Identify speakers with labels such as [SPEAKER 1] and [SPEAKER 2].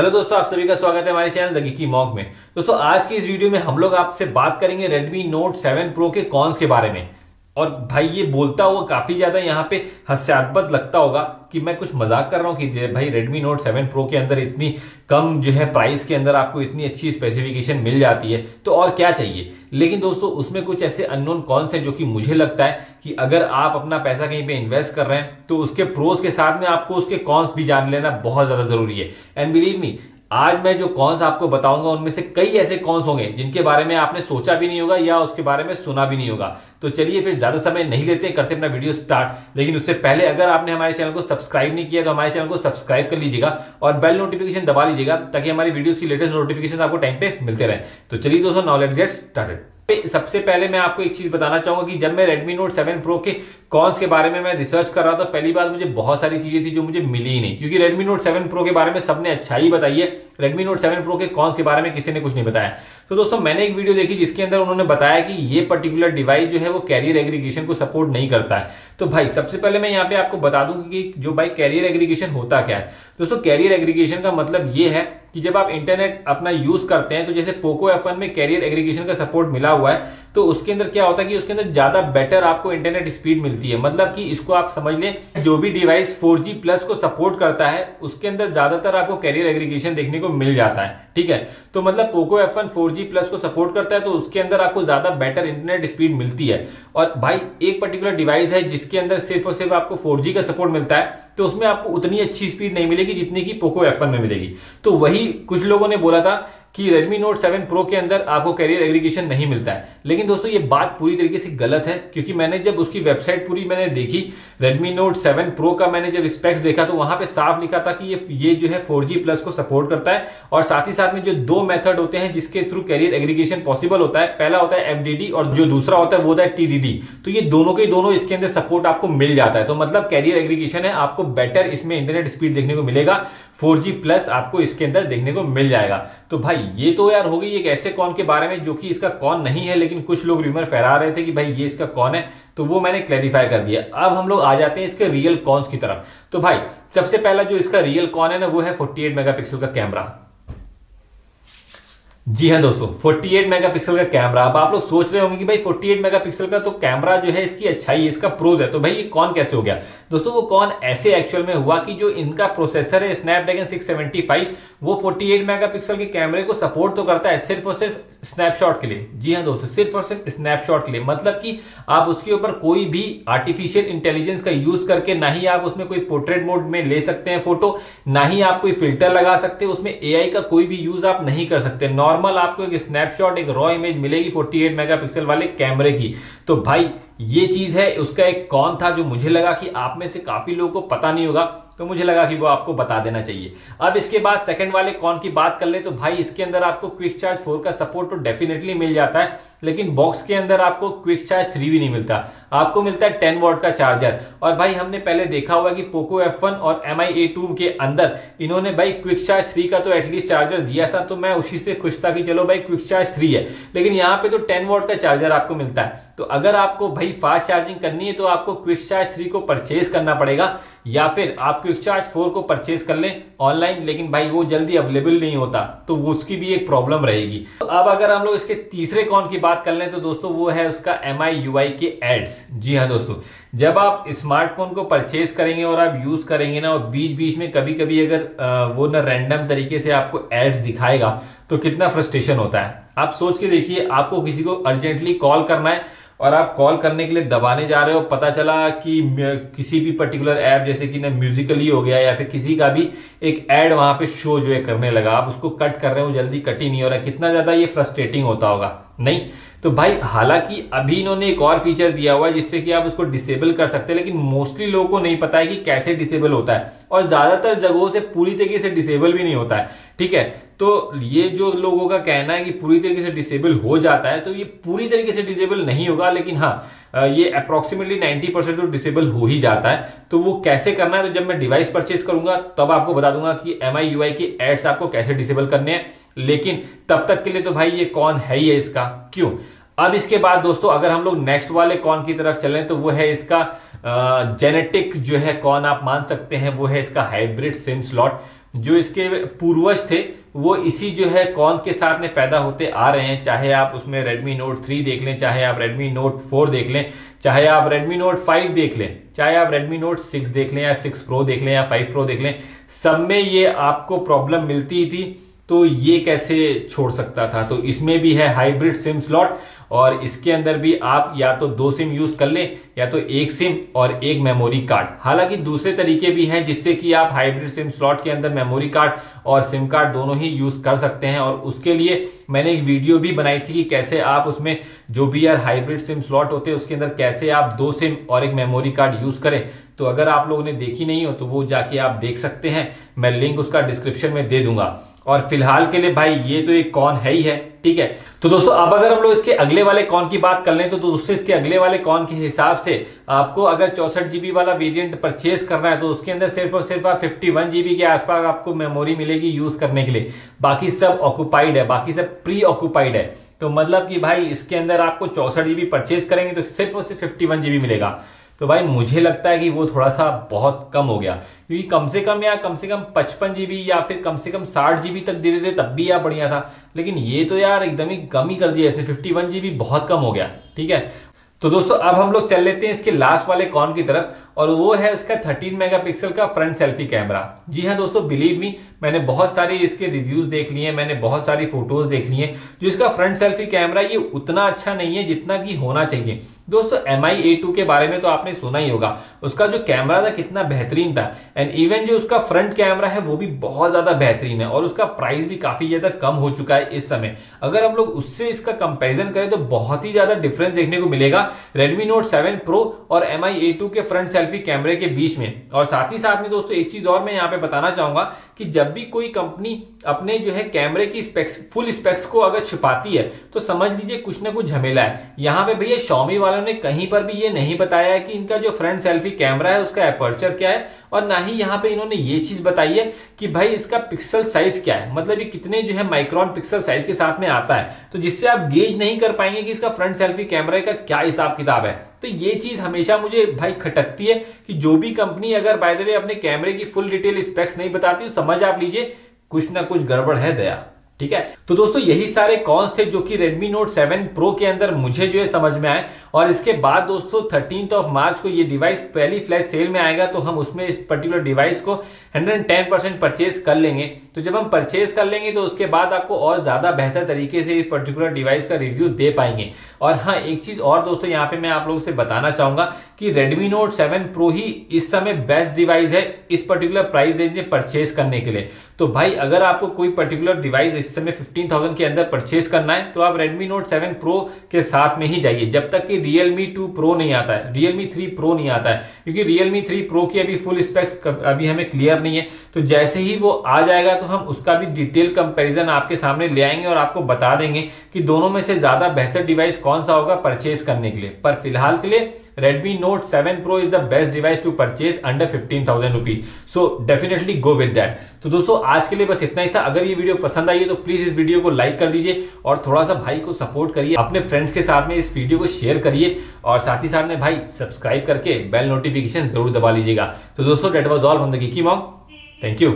[SPEAKER 1] Hello दोस्तों, आप सभी का स्वागत है हमारे चैनल दगी की मॉक में। दोस्तों, आज की इस वीडियो में हम लोग आपसे बात करेंगे Redmi Note 7 Pro के कॉन्स के बारे में। और भाई ये बोलता हुआ काफ़ी ज़्यादा यहाँ पे हस्यास्पद लगता होगा कि मैं कुछ मज़ाक कर रहा हूँ कि भाई Redmi Note 7 Pro के अंदर इतनी कम जो है प्राइस के अंदर आपको इतनी अच्छी स्पेसिफिकेशन मिल जाती है। तो और क्या चाहिए? लेकिन दोस्तों, उसमें कुछ ऐसे अननोन कॉन्स हैं जो कि मुझे लगता है कि अगर आप अपना पैसा कहीं पे इन्वेस्ट कर रहे हैं तो उसके प्रोज के साथ में आपको उसके कॉन्स भी जान लेना बहुत ज़्यादा ज़रूरी है। एंड बिलीव मी आज मैं जो कॉन्स आपको बताऊँगा, उनमें से कई ऐसे कॉन्स होंगे, जिनके बारे में आपने सोचा भी नहीं होगा या उसके बारे में सुना भी नहीं होगा। तो चलिए फिर ज़्यादा समय नहीं लेते, करते अपना वीडियो स्टार्ट। लेकिन उससे पहले अगर आपने हमारे चैनल को सब्सक्राइब नहीं किया तो हमारे चैनल को सब्सक्राइब कर लीजिएगा और बेल नोटिफिकेशन दबा लीजिएगा, ताकि हमारी वीडियो की लेटेस्ट नोटिफिकेशन आपको टाइम पे मिलते रहे। तो चलिए दोस्तों नॉलेज गेट स्टार्टेड। सबसे पहले मैं आपको एक चीज़ बताना चाहूँगा कि जब मैं Redmi Note 7 Pro के कॉन्स के बारे में मैं रिसर्च कर रहा था, पहली बात मुझे बहुत सारी चीज़ें थी जो मुझे मिली ही नहीं। क्योंकि Redmi Note 7 Pro के बारे में सबने अच्छा ही बताई है। Redmi Note 7 Pro के कॉन्स के बारे में किसी ने कुछ नहीं बताया। तो दोस्तों, मैंने एक वीडियो देखी जिसके अंदर उन्होंने बताया कि ये पर्टिकुलर डिवाइस जो है वो कैरियर एग्रीगेशन को सपोर्ट नहीं करता है। तो भाई, सबसे पहले मैं यहाँ पे आपको बता दूँ कि जो भाई कैरियर एग्रीगेशन होता क्या है? दोस्तों कैरियर एग्रीगेशन का मतलब ये है कि जब आप इंटरनेट अपना यूज़ करते हैं तो जैसे पोको एफ़ में कैरियर एग्रीगेशन का सपोर्ट मिला हुआ है तो उसके अंदर क्या होता है कि उसके अंदर ज़्यादा बेटर आपको इंटरनेट स्पीड मिलती है। मतलब कि इसको आप समझ लें, जो भी डिवाइस 4G प्लस को सपोर्ट करता है, उसके अंदर ज़्यादातर आपको कैरियर एग्रीगेशन देखने को मिल जाता है। ठीक है? तो मतलब पोको एफ़ वन प्लस को सपोर्ट करता है तो उसके अंदर आपको ज़्यादा बेटर इंटरनेट स्पीड मिलती है। और भाई, एक पर्टिकुलर डिवाइस है जिसके अंदर सिर्फ़ और सिर्फ़ आपको फोर का सपोर्ट मिलता है तो उसमें आपको उतनी अच्छी स्पीड नहीं मिलेगी जितनी की पोको एफ़ में मिलेगी। तो वही कुछ लोगों ने बोला था कि Redmi Note 7 Pro के अंदर आपको कैरियर एग्रीगेशन नहीं मिलता है। लेकिन दोस्तों, ये बात पूरी तरीके से गलत है, क्योंकि मैंने जब उसकी वेबसाइट पूरी मैंने देखी, Redmi Note 7 Pro का मैंने जब स्पेक्स देखा तो वहाँ पे साफ़ लिखा था कि ये ये जो है 4G प्लस को सपोर्ट करता है। और साथ ही साथ में जो दो मेथड होते हैं जिसके थ्रू कैरियर एग्रीगेशन पॉसिबल होता है, पहला होता है FDD और जो दूसरा होता है वो होता है टीडीडी तो ये दोनों के दोनों इसके अंदर सपोर्ट आपको मिल जाता है। तो मतलब कैरियर एग्रीगेशन है, आपको बेटर इसमें इंटरनेट स्पीड देखने को मिलेगा। 4G प्लस आपको इसके अंदर देखने को मिल जाएगा। तो भाई, ये तो यार हो गई एक ऐसे कौन के बारे में जो कि इसका कौन नहीं है, लेकिन कुछ लोग रिमर फहरा रहे थे कि भाई ये इसका कौन है तो वो मैंने क्लैरिफाई कर दिया। अब हम लोग आ जाते हैं इसके रियल कॉन्स की तरफ़। तो भाई, सबसे पहला जो इसका रियल कॉन है ना, वो है 48 मेगापिक्सल का कैमरा जी हाँ दोस्तों 48 मेगापिक्सल का कैमरा अब आप लोग सोच रहे होंगे कि भाई 48 मेगापिक्सल का तो कैमरा जो है, इसकी अच्छाई है, इसका प्रोज है तो भाई ये कौन कैसे हो गया? दोस्तों, वो कौन ऐसे एक्चुअल में हुआ कि जो इनका प्रोसेसर है स्नैपड्रैगन 675 वो 48 मेगापिक्सल के कैमरे को सपोर्ट तो करता है सिर्फ़ और सिर्फ़ स्नैपशॉट के लिए। जी हाँ दोस्तों, सिर्फ़ और सिर्फ़ स्नैपशॉट के लिए। मतलब कि आप उसके ऊपर कोई भी आर्टिफिशियल इंटेलिजेंस का यूज़ करके ना ही आप उसमें कोई पोर्ट्रेट मोड में ले सकते हैं फ़ोटो ना ही आप कोई फ़िल्टर लगा सकते हैं, उसमें एआई का कोई भी यूज़ आप नहीं कर सकते। नॉर्मल आपको एक स्नैपशॉट एक रॉ इमेज मिलेगी फोर्टी मेगापिक्सल वाले कैमरे की। तो भाई ये चीज़ है, उसका एक कौन था जो मुझे लगा कि आप में से काफ़ी लोगों को पता नहीं होगा। तो मुझे लगा कि वो आपको बता देना चाहिए। अब इसके बाद सेकंड वाले कौन की बात कर ले तो भाई इसके अंदर आपको क्विक चार्ज फोर का सपोर्ट तो डेफिनेटली मिल जाता है, लेकिन बॉक्स के अंदर आपको क्विक चार्ज थ्री भी नहीं मिलता। आपको मिलता है टेन वॉट का चार्जर और भाई हमने पहले देखा हुआ कि पोको एफ़ वन और एम आई ए टू के अंदर इन्होंने भाई क्विक चार्ज थ्री का तो एटलीस्ट चार्जर दिया था तो मैं उसी से खुश था कि चलो भाई क्विक चार्ज थ्री है। लेकिन यहाँ पे तो टेन वॉट का चार्जर आपको मिलता है। तो अगर आपको भाई फास्ट चार्जिंग करनी है तो आपको क्विक चार्ज थ्री को परचेज करना पड़ेगा। या फिर आप क्विक चार्ज फोर को परचेज कर लें ऑनलाइन, लेकिन भाई वो जल्दी अवेलेबल नहीं होता तो उसकी भी एक प्रॉब्लम रहेगी। तो अब अगर हम लोग इसके तीसरे कौन की बात कर लें तो दोस्तों वो है उसका एम आई यू आई के एड्स जी हाँ दोस्तों, जब आप स्मार्टफ़ोन को परचेज करेंगे और आप यूज़ करेंगे ना, और बीच बीच में कभी कभी अगर वो ना रैंडम तरीके से आपको एड्स दिखाएगा तो कितना फ्रस्ट्रेशन होता है। आप सोच के देखिए, आपको किसी को अर्जेंटली कॉल करना है और आप कॉल करने के लिए दबाने जा रहे हो, पता चला कि किसी भी पर्टिकुलर ऐप जैसे कि ना म्यूजिकली हो गया या फिर किसी का भी एक एड वहाँ पे शो जो है करने लगा। आप उसको कट कर रहे हो, जल्दी कट ही नहीं हो रहा। कितना ज़्यादा ये फ्रस्ट्रेटिंग होता होगा, नहीं? तो भाई, हालाँकि अभी इन्होंने एक और फीचर दिया हुआ है, जिससे कि आप उसको डिसेबल कर सकते हैं, लेकिन मोस्टली लोगों को नहीं पता है कि कैसे डिसेबल होता है। और ज़्यादातर जगहों से पूरी तरीके से डिसेबल भी नहीं होता है। ठीक है? तो ये जो लोगों का कहना है कि पूरी तरीके से डिसेबल हो जाता है तो ये पूरी तरीके से डिसेबल नहीं होगा, लेकिन हाँ ये अप्रोक्सीमेटली 90 परसेंट तो डिसेबल हो ही जाता है। तो वो कैसे करना है? तो जब मैं डिवाइस परचेज करूँगा, तब आपको बता दूँगा कि एम आई यू आई के एड्स आपको कैसे डिसेबल करने हैं। लेकिन तब तक के लिए तो भाई ये कौन है ही है इसका। क्यों? अब इसके बाद दोस्तों, अगर हम लोग नेक्स्ट वाले कौन की तरफ़ चलें तो वो है इसका जेनेटिक जो है कौन आप मान सकते हैं, वो है इसका हाइब्रिड सिम स्लॉट जो इसके पूर्वज थे, वो इसी जो है कौन के साथ में पैदा होते आ रहे हैं। चाहे आप उसमें Redmi Note 3 देख लें, चाहे आप Redmi Note 4 देख लें, चाहे आप Redmi Note 5 देख लें, चाहे आप Redmi Note 6 देख लें या 6 Pro देख लें या 5 Pro देख लें, सब में ये आपको प्रॉब्लम मिलती थी तो ये कैसे छोड़ सकता था? तो इसमें भी है हाइब्रिड सिम स्लॉट और इसके अंदर भी आप या तो दो सिम यूज़ कर लें या तो एक सिम और एक मेमोरी कार्ड। हालाँकि दूसरे तरीके भी हैं जिससे कि आप हाइब्रिड सिम स्लॉट के अंदर मेमोरी कार्ड और सिम कार्ड दोनों ही यूज़ कर सकते हैं और उसके लिए मैंने एक वीडियो भी बनाई थी कि कैसे आप उसमें जो भी यार हाइब्रिड सिम स्लॉट होते हैं उसके अंदर कैसे आप दो सिम और एक मेमोरी कार्ड यूज़ करें। तो अगर आप लोगों ने देखी नहीं हो तो वो जाके आप देख सकते हैं। मैं लिंक उसका डिस्क्रिप्शन में दे दूँगा। और फ़िलहाल के लिए भाई, ये तो एक कौन है ही है, ठीक है? तो दोस्तों, अब अगर हम लोग इसके अगले वाले कौन की बात कर लें तो दोस्तों इसके अगले वाले कौन के हिसाब से आपको अगर चौसठ जीबी वाला वेरिएंट परचेज करना है तो उसके अंदर सिर्फ़ और सिर्फ़ आप फिफ्टी वन जीबी के आसपास आपको मेमोरी मिलेगी यूज़ करने के लिए। बाकी सब ऑक्यूपाइड है, बाकी सब प्री ऑक्यूपाइड है। तो मतलब कि भाई, इसके अंदर आपको चौसठ जीबी परचेज करेंगे तो सिर्फ़ और सिर्फ़ फिफ्टी वन जीबी मिलेगा। तो भाई मुझे लगता है कि वो थोड़ा सा बहुत कम हो गया। क्योंकि कम से कम या कम से कम पचपन जीबी या फिर कम से कम साठ जीबी तक दे देते, तब भी यार बढ़िया था। लेकिन ये तो यार एकदम ही कम ही कर दिया इसने। फिफ्टी वन जीबी बहुत कम हो गया, ठीक है? तो दोस्तों, अब हम लोग चल लेते हैं इसके लास्ट वाले कॉन की तरफ़, और वो है इसका 13 मेगापिक्सल का फ्रंट सेल्फी कैमरा जी हाँ दोस्तों बिलीव मी मैंने बहुत सारे इसके रिव्यूज़ देख लिए हैं, मैंने बहुत सारी फ़ोटोज़ देख ली हैं। जो इसका फ्रंट सेल्फी कैमरा ये उतना अच्छा नहीं है जितना कि होना चाहिए। दोस्तों एम आई के बारे में तो आपने सुना ही होगा। उसका जो कैमरा था कितना बेहतरीन था। एंड इवन जो उसका फ्रंट कैमरा है, वो भी बहुत ज़्यादा बेहतरीन है और उसका प्राइस भी काफ़ी ज़्यादा कम हो चुका है इस समय। अगर हम लोग उससे इसका कंपेरिजन करें तो बहुत ही ज़्यादा डिफरेंस देखने को मिलेगा रेडमी नोट सेवन प्रो और एम आई के फ्रंट सेल्फी कैमरे के बीच में। और साथ ही साथ में दोस्तों, एक चीज़ और मैं यहाँ पे बताना चाहूँगा कि जब भी कोई कंपनी अपने जो है कैमरे की स्पेक्स, फुल स्पेक्स को अगर छिपाती है तो समझ लीजिए कुछ ना कुछ झमेला है। यहाँ पे भैया शॉमी वालों ने कहीं पर भी ये नहीं बताया है कि इनका जो फ्रंट सेल्फी कैमरा है, उसका अपर्चर क्या है, और ना ही यहाँ पे इन्होंने ये चीज़ बताई है कि भाई इसका पिक्सल साइज़ क्या है। मतलब ये कितने जो है माइक्रोन पिक्सल साइज़ के साथ में आता है। तो जिससे आप गेज नहीं कर पाएँगे कि इसका फ्रंट सेल्फी कैमरे का क्या हिसाब किताब है। तो ये चीज़ हमेशा मुझे भाई खटकती है कि जो भी कंपनी अगर बाय द वे अपने कैमरे की फुल डिटेल स्पेक्स नहीं बताती तो समझ आप लीजिए, कुछ ना कुछ गड़बड़ है दया। ठीक है? तो दोस्तों, यही सारे कॉन्स थे जो कि Redmi Note 7 Pro के अंदर मुझे जो है समझ में आए। और इसके बाद दोस्तों थर्टीन ऑफ़ मार्च को ये डिवाइस पहली फ्लैश सेल में आएगा तो हम उसमें इस पर्टिकुलर डिवाइस को 110 परसेंट परचेज कर लेंगे। तो जब हम परचेज कर लेंगे तो उसके बाद आपको और ज़्यादा बेहतर तरीके से इस पर्टिकुलर डिवाइस का रिव्यू दे पाएँगे। और हाँ एक चीज़ और दोस्तों, यहाँ पे मैं आप लोगों से बताना चाहूँगा कि Redmi Note 7 Pro ही इस समय बेस्ट डिवाइस है इस पर्टिकुलर प्राइस रेंज में परचेज करने के लिए। तो भाई, अगर आपको कोई पर्टिकुलर डिवाइस इस समय 15,000 के अंदर परचेज करना है तो आप Redmi Note 7 Pro के साथ में ही जाइए। जब तक कि Realme 2 Pro नहीं आता है Realme 3 Pro नहीं आता है क्योंकि Realme 3 Pro की अभी फुल स्पेक्स अभी हमें क्लियर नहीं है। तो जैसे ही वो आ जाएगा तो हम उसका भी डिटेल कंपैरिजन आपके सामने ले आएँगे और आपको बता देंगे कि दोनों में से ज़्यादा बेहतर डिवाइस कौन सा होगा परचेज करने के लिए। पर फ़िलहाल के लिए Redmi Note 7 Pro is the best device to purchase under 15,000 rupees. So definitely go with that. तो दोस्तों आज के लिए बस इतना ही था। अगर ये वीडियो पसंद आई है तो प्लीज़ इस वीडियो को लाइक कर दीजिए और थोड़ा सा भाई को सपोर्ट करिए। अपने फ्रेंड्स के साथ में इस वीडियो को शेयर करिए और साथ ही साथ में भाई सब्सक्राइब करके बेल नोटिफिकेशन ज़रूर दबा लीजिएगा। तो दोस्तों that was all from the की मॉम थैंक यू